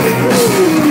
Woo!